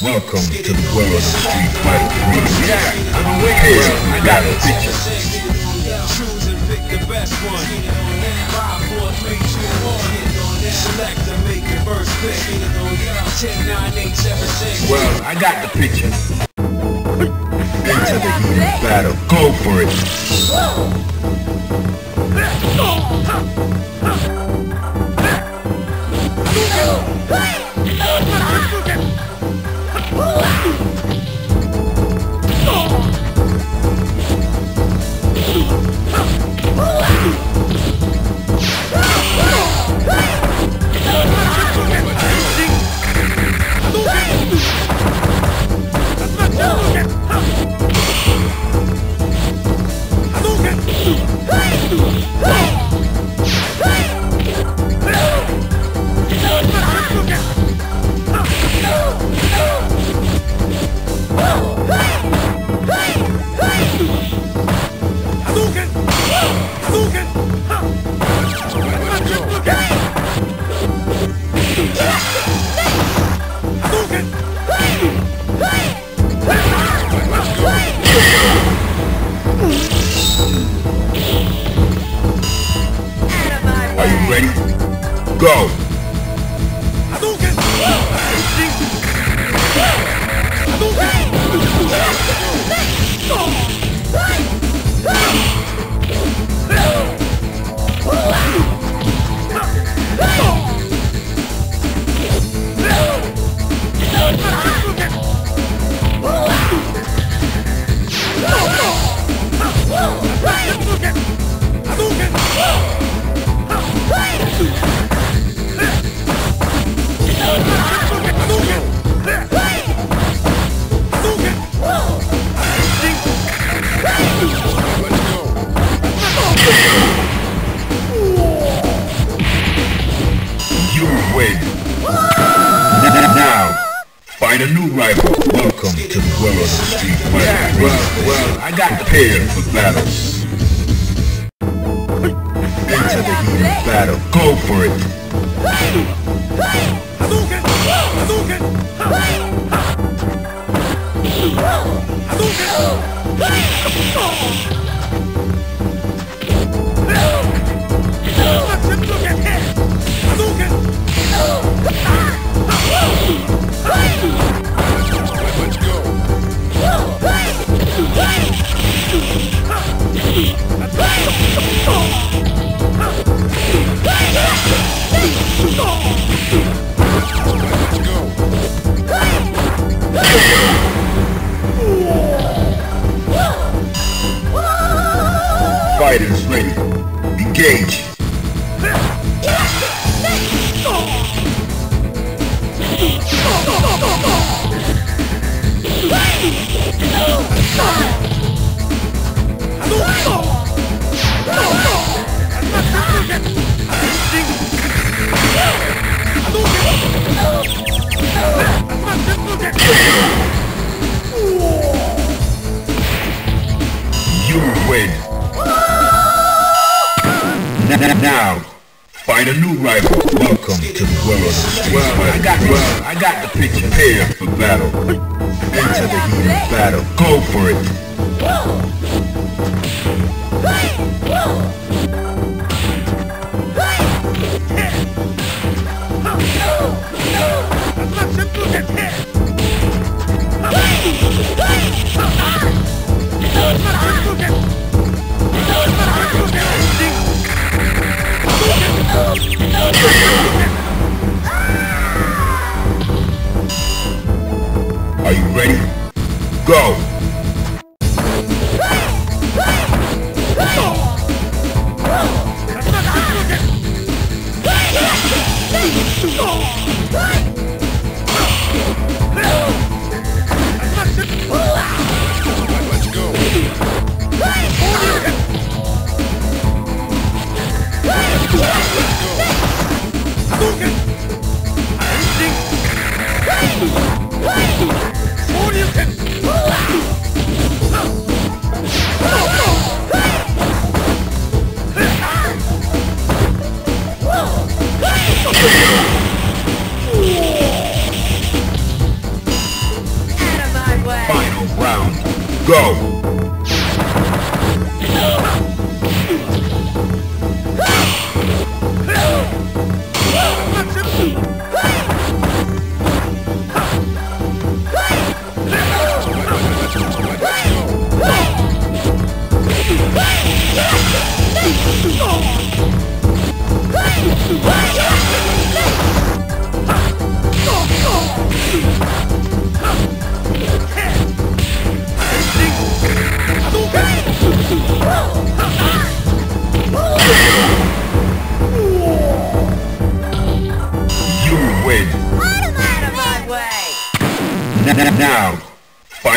Welcome to the world of Street Fighter 3. Yeah, I'm picture. Choose and pick the best one. Five, four, three, two, one. Select and make your first pick. Ten, nine, eight, seven, six. Well, I got the picture. Into the heated battle. Go for it. Are a new rival. Welcome to the world of Street Fighter Yeah, well, well, I got prepared Prepare for battle. Into the heated battle. Go for it. Win. Now, find a new rival. Welcome to the world of Street Well, I got 3. well, I got the picture. Prepare for battle. Into the heated battle. Go for it. Go. Go!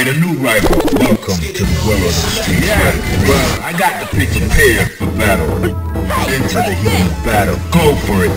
Find a new rival. Welcome to the world of the street Yeah, well, I got the picture. Prepare for battle. Into the heat of battle. Go for it.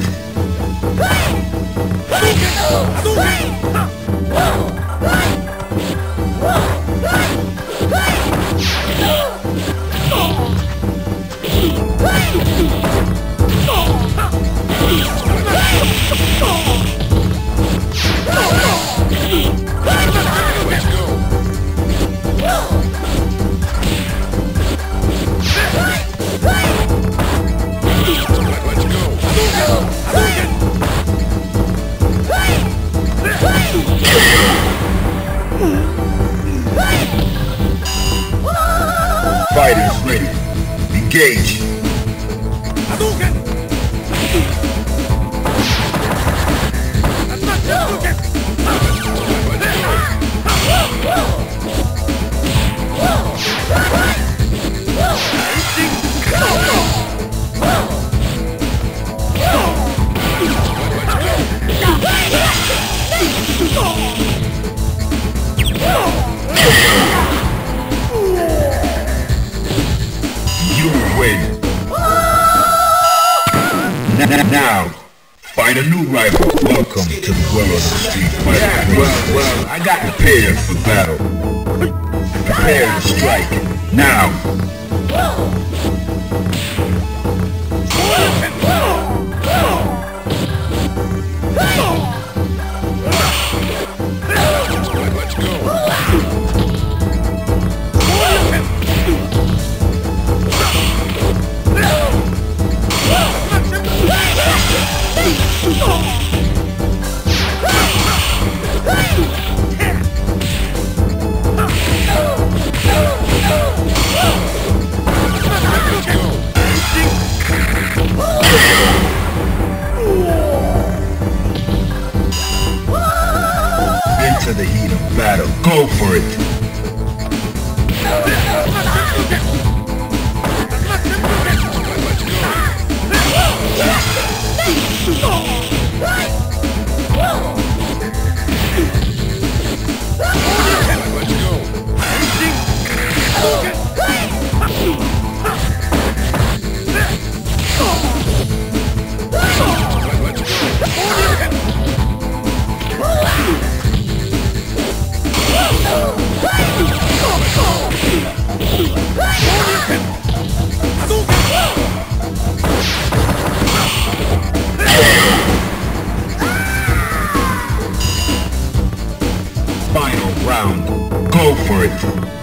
Fighters ready. Engage. You Now, find a new rival. Welcome to the world of the street fighter. Well, well, I got prepared for battle. Prepare to strike. Now. For it.